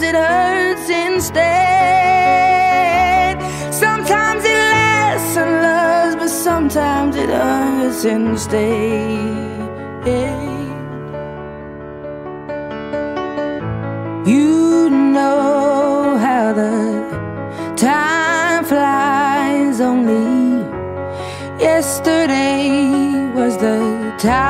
Sometimes it hurts instead. Sometimes it lasts and loves, but sometimes it hurts instead. You know how the time flies. Only yesterday was the time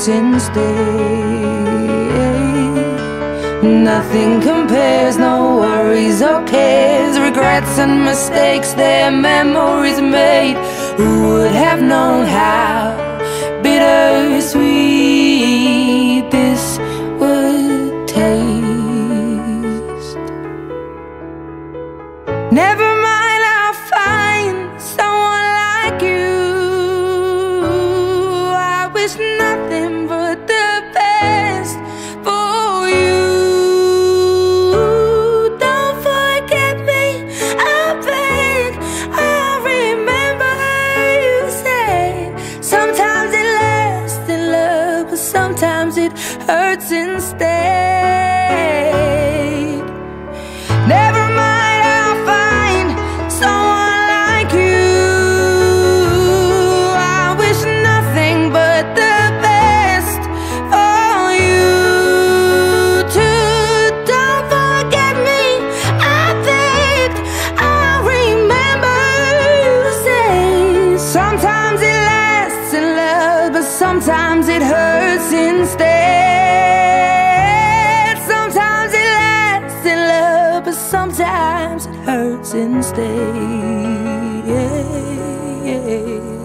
hurts instead. Nothing compares, no worries or cares, regrets and mistakes, their memories made. Who would have known how bittersweet this would taste? Never hurts instead. Never mind, I'll find someone like you. I wish nothing but the best for you too. Don't forget me. I think I remember you say sometimes it lasts in love, but sometimes it hurts instead. And stay. Yeah, yeah.